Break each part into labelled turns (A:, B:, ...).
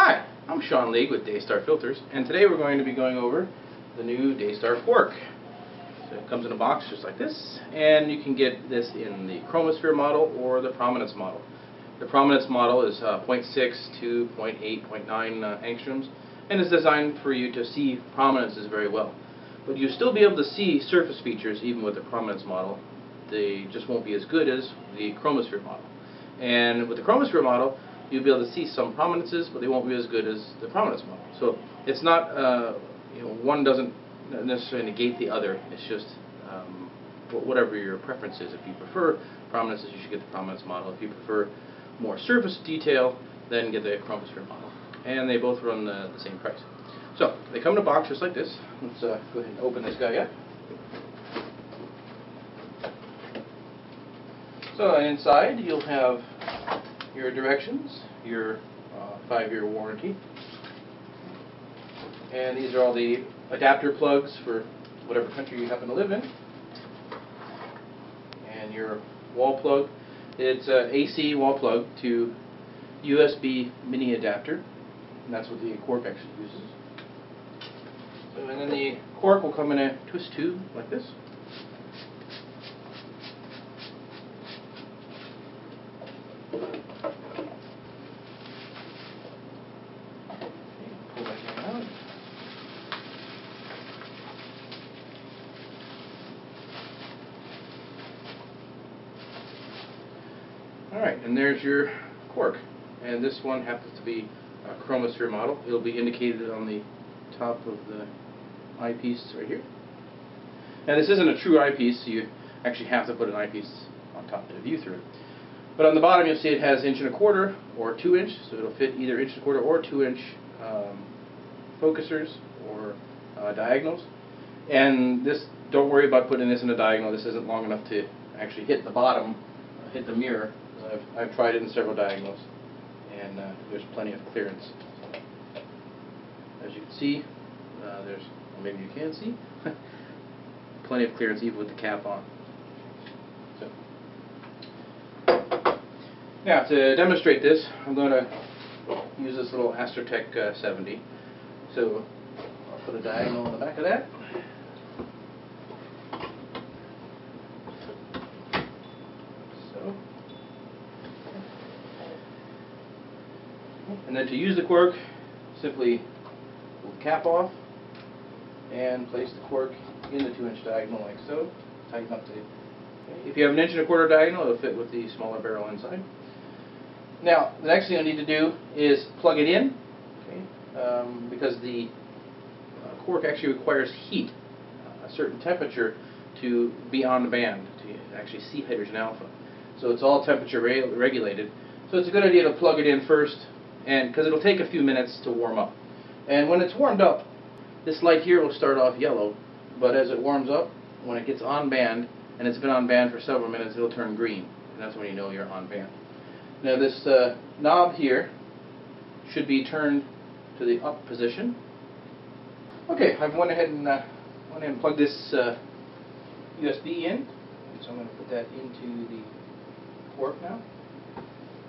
A: Hi, I'm Sean League with Daystar Filters, and today we're going to be going over the new Daystar Quark. So it comes in a box just like this, and you can get this in the chromosphere model or the prominence model. The prominence model is uh, 0.6 to 0.8, 0.9 uh, angstroms, and is designed for you to see prominences very well. But you'll still be able to see surface features even with the prominence model. They just won't be as good as the chromosphere model. And with the chromosphere model, you'll be able to see some prominences, but they won't be as good as the prominence model. So it's not, uh, you know, one doesn't necessarily negate the other. It's just um, whatever your preference is. If you prefer prominences, you should get the prominence model. If you prefer more surface detail, then get the chromosphere model. And they both run the, the same price. So they come in a box just like this. Let's uh, go ahead and open this guy up. So inside you'll have your directions, your uh, five-year warranty, and these are all the adapter plugs for whatever country you happen to live in, and your wall plug. It's an AC wall plug to USB mini adapter, and that's what the Quark actually uses. So, and then the Quark will come in a twist tube like this. Pull that guy out. All right, and there's your Quark. And this one happens to be a chromosphere model. It'll be indicated on the top of the eyepiece right here. Now this isn't a true eyepiece, so you actually have to put an eyepiece on top to view through. But on the bottom you'll see it has inch and a quarter or two inch, so it'll fit either inch and a quarter or two inch um, focusers or uh, diagonals. And this, don't worry about putting this in a diagonal. This isn't long enough to actually hit the bottom, hit the mirror. I've, I've tried it in several diagonals, and uh, there's plenty of clearance. As you can see, uh, there's, maybe you can see, plenty of clearance even with the cap on. So. Now, to demonstrate this, I'm going to use this little Astrotech uh, 70. So, I'll put a diagonal on the back of that. So. And then to use the Quark, simply pull the cap off and place the Quark in the 2 inch diagonal like so. Tighten up the if you have an inch and a quarter diagonal, it'll fit with the smaller barrel inside. Now, the next thing I need to do is plug it in, okay, um, because the uh, Quark actually requires heat, uh, a certain temperature, to be on the band, to actually see hydrogen alpha. So it's all temperature re regulated. So it's a good idea to plug it in first, and because it'll take a few minutes to warm up. And when it's warmed up, this light here will start off yellow, but as it warms up, when it gets on band, and it's been on band for several minutes, it'll turn green, and that's when you know you're on band. Now this uh, knob here should be turned to the up position. Okay, I've went ahead and uh, went ahead and plugged this uh, USB in, so I'm going to put that into the port now,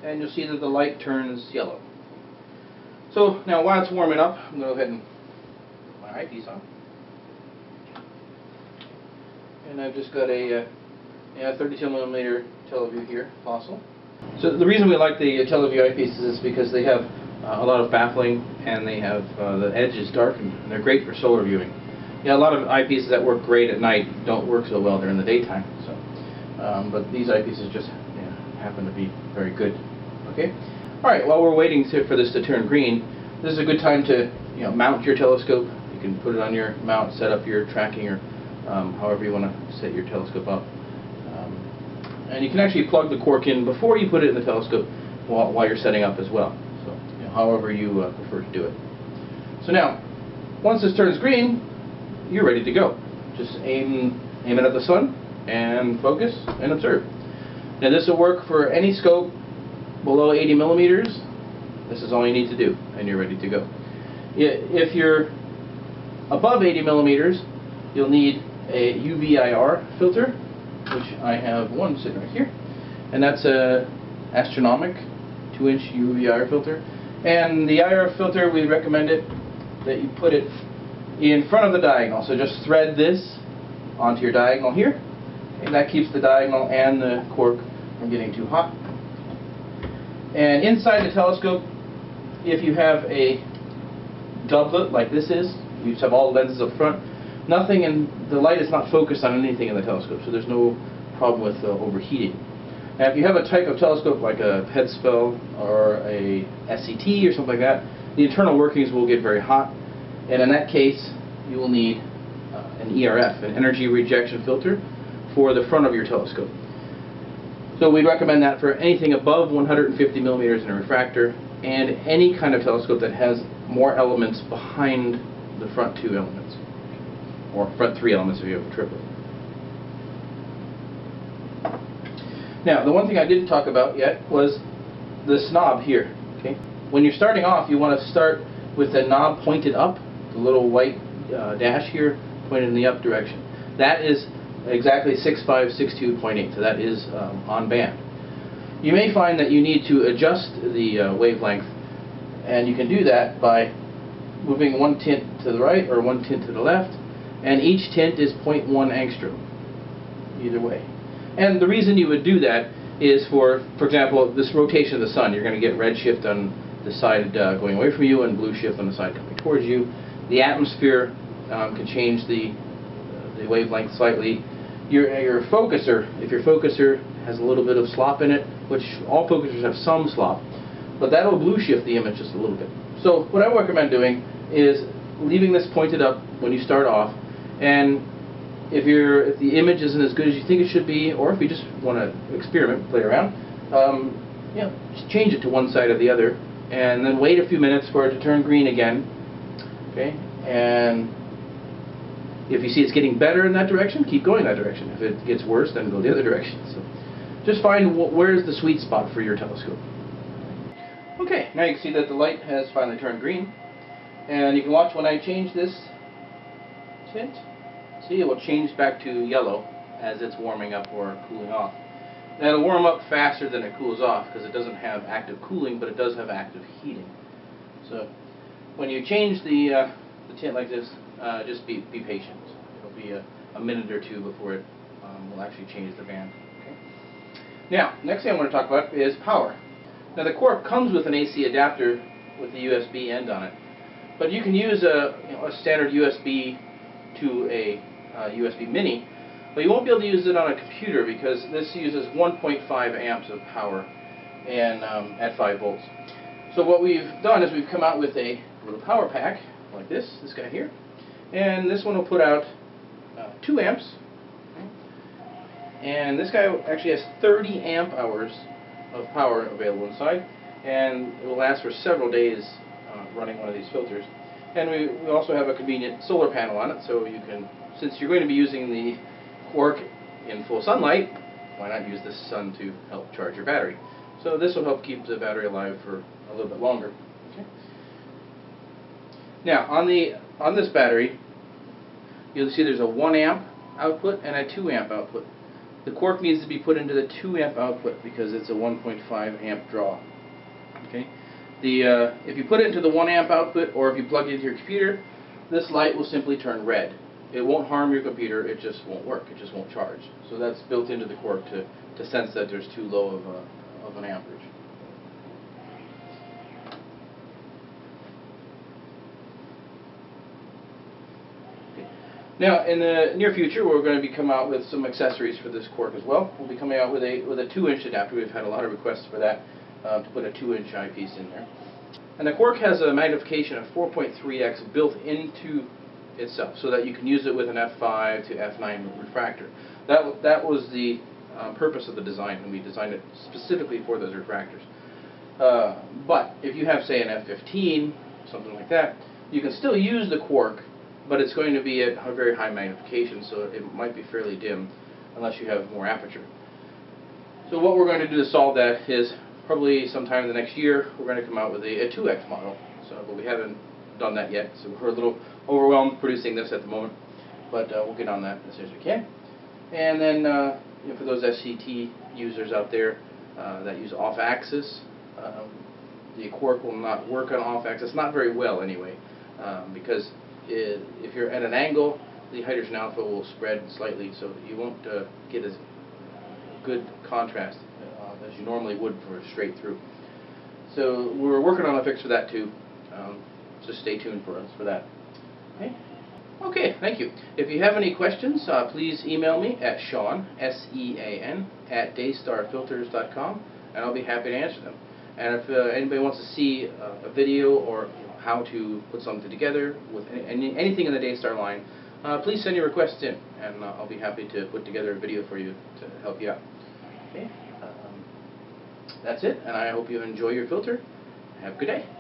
A: and you'll see that the light turns yellow. So now while it's warming up, I'm going to go ahead and put my eyepiece on. And I've just got a, uh, yeah, 32 millimeter Televue here, Plössl. So the reason we like the Televue eyepieces is because they have uh, a lot of baffling and they have uh, the edge is darkened and they're great for solar viewing. Yeah, a lot of eyepieces that work great at night don't work so well during the daytime. So, um, but these eyepieces just yeah, happen to be very good. Okay. All right. While we're waiting for this to turn green, this is a good time to you know mount your telescope. You can put it on your mount, set up your tracking or um, however you want to set your telescope up. Um, and you can actually plug the Quark in before you put it in the telescope while, while you're setting up as well. So you know, however you uh, prefer to do it. So now, once this turns green, you're ready to go. Just aim, aim it at the sun and focus and observe. Now this will work for any scope below 80 millimeters. This is all you need to do and you're ready to go. If you're above 80 millimeters, you'll need a UVIR filter, which I have one sitting right here, and that's a Astronomik 2-inch UVIR filter, And the IR filter, we recommend it that you put it in front of the diagonal. So just thread this onto your diagonal here. And that keeps the diagonal and the Quark from getting too hot. And inside the telescope, if you have a doublet like this is, you have all the lenses up front, nothing in the light is not focused on anything in the telescope, so there's no problem with uh, overheating. Now, if you have a type of telescope like a Headspell or a SCT or something like that, the internal workings will get very hot, and in that case, you will need uh, an ERF, an energy rejection filter, for the front of your telescope. So we'd recommend that for anything above 150 millimeters in a refractor and any kind of telescope that has more elements behind the front two elements, or front three elements if you have a triplet. Now, the one thing I didn't talk about yet was this knob here. Okay, When you're starting off, you want to start with the knob pointed up, the little white uh, dash here pointed in the up direction. That is exactly 6562.8, so that is um, on band. You may find that you need to adjust the uh, wavelength, and you can do that by moving one tint to the right or one tint to the left, and each tint is 0.1 angstrom, either way. And the reason you would do that is for, for example, this rotation of the sun. You're going to get red shift on the side uh, going away from you and blue shift on the side coming towards you. The atmosphere um, can change the the wavelength slightly. Your, your focuser, if your focuser has a little bit of slop in it, which all focusers have some slop, but that'll blue shift the image just a little bit. So what I recommend doing is leaving this pointed up when you start off, and if you're if the image isn't as good as you think it should be, or if you just want to experiment, play around, um, you know, just change it to one side or the other, and then wait a few minutes for it to turn green again. Okay, and if you see it's getting better in that direction, keep going that direction. If it gets worse, then go the other direction. So just find where's the sweet spot for your telescope. Okay, now you can see that the light has finally turned green. And you can watch when I change this tint. See, it will change back to yellow as it's warming up or cooling off. Now it'll warm up faster than it cools off because it doesn't have active cooling, but it does have active heating. So when you change the, uh, the tint like this, uh, just be, be patient. It'll be a, a minute or two before it um, will actually change the band. Okay. Now, next thing I want to talk about is power. Now the Quark comes with an AC adapter with the USB end on it, but you can use a, you know, a standard USB to a uh, USB mini, but you won't be able to use it on a computer because this uses 1.5 amps of power and um, at 5 volts. So what we've done is we've come out with a little power pack like this, this guy here, and this one will put out uh, 2 amps. And this guy actually has 30 amp hours of power available inside. And it will last for several days uh, running one of these filters. And we, we also have a convenient solar panel on it, so you can, since you're going to be using the Quark in full sunlight, why not use the sun to help charge your battery? So this will help keep the battery alive for a little bit longer. Okay. Now on the on this battery, you'll see there's a 1 amp output and a 2 amp output. The Quark needs to be put into the 2 amp output because it's a 1.5 amp draw. Okay. The uh, if you put it into the 1 amp output or if you plug it into your computer, this light will simply turn red. It won't harm your computer, it just won't work, it just won't charge. So that's built into the Quark to, to sense that there's too low of, a, of an amperage. Now, in the near future, we're going to be coming out with some accessories for this Quark as well. We'll be coming out with a with a 2-inch adapter. We've had a lot of requests for that, uh, to put a 2-inch eyepiece in there. And the Quark has a magnification of 4.3x built into itself, so that you can use it with an f5 to f9 refractor. That that was the uh, purpose of the design, and we designed it specifically for those refractors. Uh, but if you have, say, an f15, something like that, you can still use the Quark but it's going to be at a very high magnification, so it might be fairly dim unless you have more aperture. So what we're going to do to solve that is probably sometime in the next year we're going to come out with a, a 2x model. So, but we haven't done that yet, so we're a little overwhelmed producing this at the moment. But uh, we'll get on that as soon as we can. And then uh, you know, for those SCT users out there uh, that use off-axis um, the Quark will not work on off axis, not very well anyway, um, because if you're at an angle, the hydrogen alpha will spread slightly, so you won't uh, get as good contrast uh, as you normally would for a straight through. So we're working on a fix for that too. Um, so stay tuned for us for that. Okay. Okay, thank you. If you have any questions, uh, please email me at Sean, S-E-A-N, at daystarfilters.com, and I'll be happy to answer them. And if uh, anybody wants to see uh, a video or how to put something together with any, any, anything in the Daystar line, uh, please send your requests in, and uh, I'll be happy to put together a video for you to help you out. Okay, um, that's it, and I hope you enjoy your filter. Have a good day.